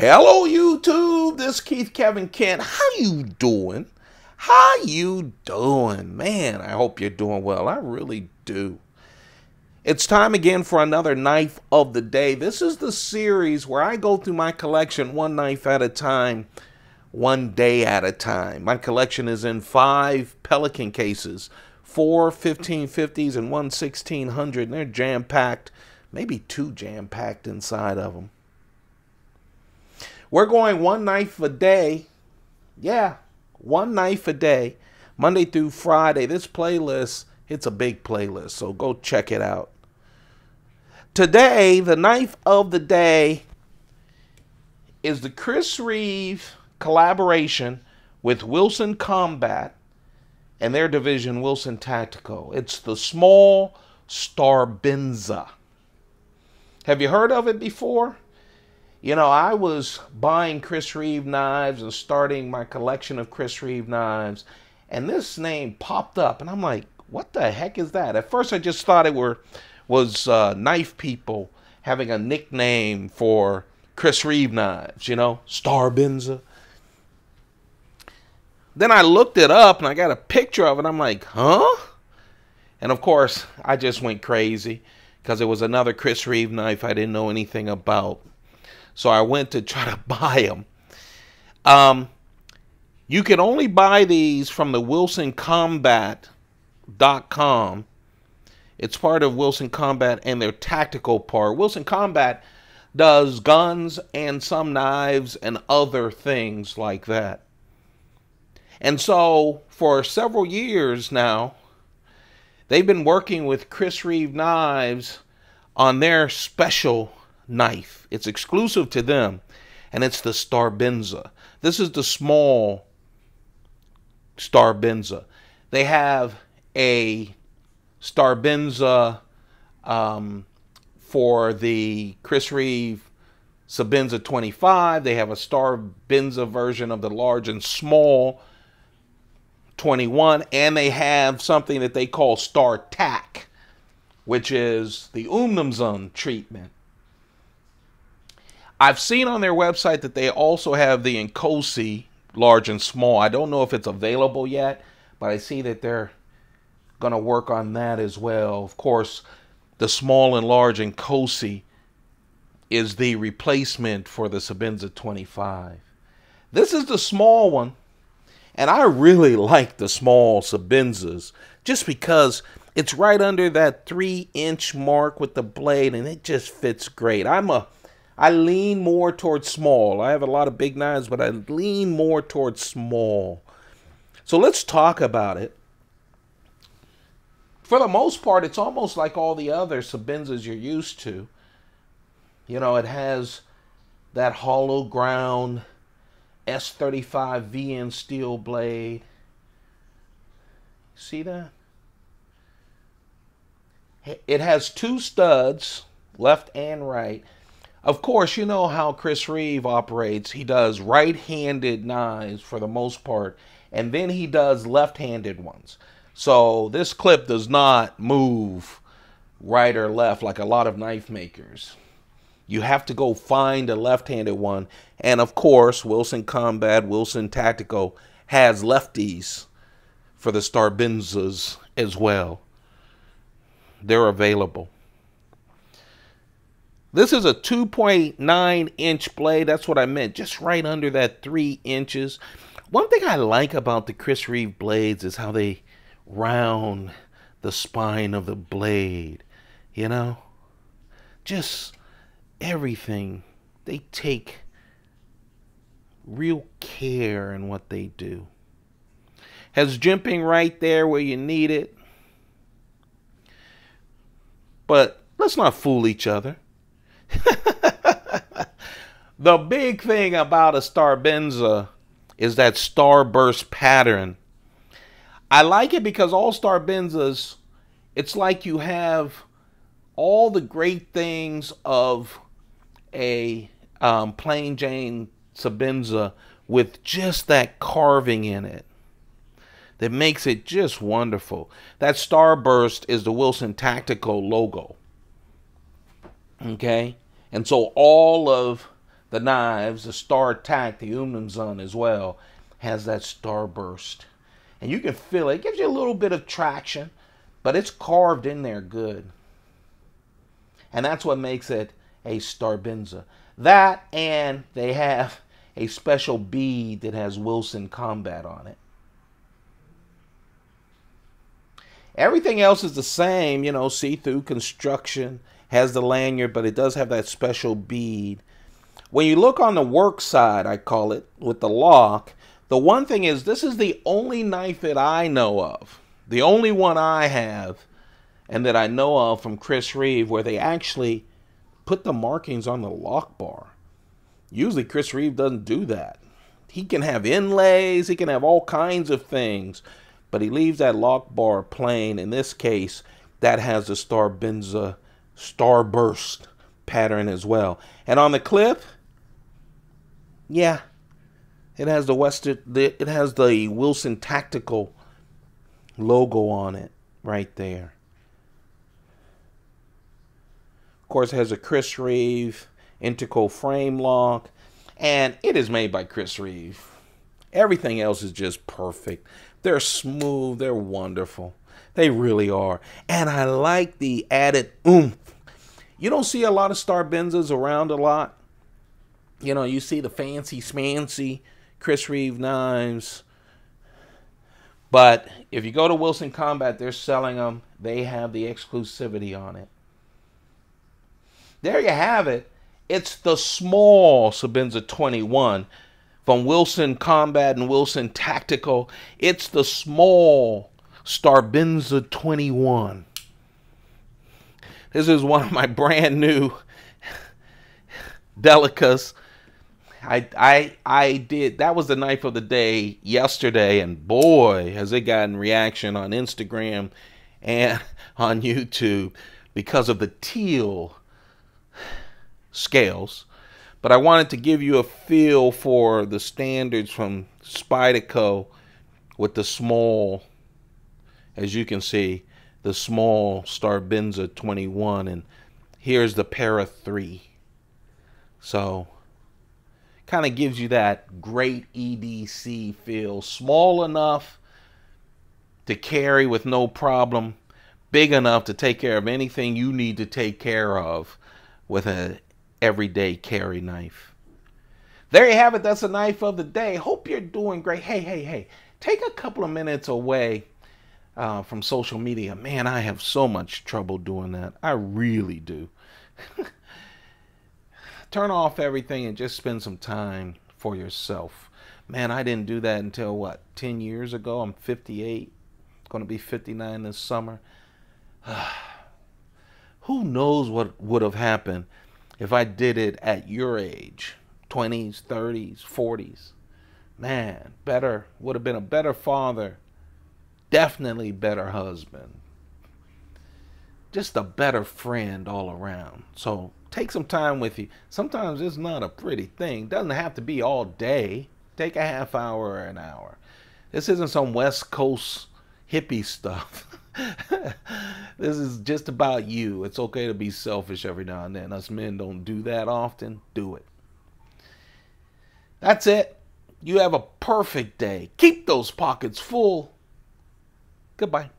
Hello YouTube, this is Keith Kevin Ken. How you doing? How you doing? Man, I hope you're doing well. I really do. It's time again for another knife of the day. This is the series where I go through my collection one knife at a time, one day at a time. My collection is in five Pelican cases, four 1550s and one 1600, and they're jam-packed, maybe two jam-packed inside of them. We're going one knife a day. Yeah, one knife a day, Monday through Friday. This playlist, it's a big playlist, so go check it out. Today, the knife of the day is the Chris Reeve collaboration with Wilson Combat and their division, Wilson Tactical. It's the small Starbenza. Have you heard of it before? You know, I was buying Chris Reeve knives and starting my collection of Chris Reeve knives, and this name popped up, and I'm like, what the heck is that? At first, I just thought it were was uh, knife people having a nickname for Chris Reeve knives, you know, Starbenza. Then I looked it up and I got a picture of it. I'm like, huh? And of course, I just went crazy because it was another Chris Reeve knife I didn't know anything about. So I went to try to buy them. Um, you can only buy these from the WilsonCombat.com. It's part of Wilson Combat and their tactical part. Wilson Combat does guns and some knives and other things like that. And so for several years now, they've been working with Chris Reeve Knives on their special knife. It's exclusive to them, and it's the Starbenza. This is the small Starbenza. They have a Starbenza um, for the Chris Reeve Sebenza 25. They have a Starbenza version of the large and small 21, and they have something that they call Star Tac, which is the Umnumzaan treatment. I've seen on their website that they also have the Inkosi large and small. I don't know if it's available yet, but I see that they're going to work on that as well. Of course, the small and large Inkosi is the replacement for the Sebenza 25. This is the small one, and I really like the small Sebenzas just because it's right under that three inch mark with the blade and it just fits great. I'm a I lean more towards small. I have a lot of big knives, but I lean more towards small. So let's talk about it. For the most part, it's almost like all the other Sebenzas you're used to. You know, it has that hollow ground S35 VN steel blade. See that? It has two studs, left and right. Of course, you know how Chris Reeve operates. He does right handed knives for the most part, and then he does left handed ones. So this clip does not move right or left like a lot of knife makers. You have to go find a left handed one. And of course, Wilson Combat, Wilson Tactical has lefties for the Starbenzas as well. They're available. This is a 2.9 inch blade. That's what I meant. Just right under that 3 inches. One thing I like about the Chris Reeve blades is how they round the spine of the blade. You know? Just everything. They take real care in what they do. Has jimping right there where you need it. But let's not fool each other. the big thing about a Starbenza is that starburst pattern. I like it because all Starbenzas, it's like you have all the great things of a um, plain Jane Sebenza with just that carving in it that makes it just wonderful. That starburst is the Wilson Tactical logo. Okay? And so all of the knives, the Star Attack, the Umnumzaan as well, has that starburst. And you can feel it. It gives you a little bit of traction, but it's carved in there good. And that's what makes it a Starbenza. That and they have a special bead that has Wilson Combat on it. Everything else is the same, you know, see-through construction, has the lanyard, but it does have that special bead. When you look on the work side, I call it, with the lock, the one thing is this is the only knife that I know of, the only one I have, and that I know of from Chris Reeve, where they actually put the markings on the lock bar. Usually Chris Reeve doesn't do that. He can have inlays, he can have all kinds of things, but he leaves that lock bar plain. In this case, that has the Starbenza Starburst pattern as well. And on the clip, yeah, it has the Western, it has the Wilson Tactical logo on it right there. Of course, it has a Chris Reeve integral frame lock, and it is made by Chris Reeve. Everything else is just perfect. They're smooth, they're wonderful. They really are. And I like the added oomph. You don't see a lot of Starbenzas around a lot. You know, you see the fancy smancy Chris Reeve knives. But if you go to Wilson Combat, they're selling them. They have the exclusivity on it. There you have it. It's the small Sebenza 21 from Wilson Combat and Wilson Tactical. It's the small Starbenza 21. This is one of my brand new delicas. I I I did that was the knife of the day yesterday, and boy has it gotten reaction on Instagram and on YouTube because of the teal scales. But I wanted to give you a feel for the standards from Spyderco with the small, as you can see, the small Starbenza 21. And here's the Para 3. So, kind of gives you that great EDC feel. Small enough to carry with no problem. Big enough to take care of anything you need to take care of with a everyday carry knife. There you have it. That's a knife of the day. Hope you're doing great. Hey, hey, hey. Take a couple of minutes away uh, from social media. Man, I have so much trouble doing that. I really do. Turn off everything and just spend some time for yourself. Man, I didn't do that until what, 10 years ago? I'm 58, going to be 59 this summer. Who knows what would have happened if I did it at your age, 20s, 30s, 40s, man, better, would have been a better father, definitely better husband, just a better friend all around. So take some time with you. Sometimes it's not a pretty thing. Doesn't have to be all day. Take a half hour or an hour. This isn't some West Coast hippie stuff. this is just about you. It's okay to be selfish every now and then. Us men don't do that often. Do it. That's it. You have a perfect day. Keep those pockets full. Goodbye.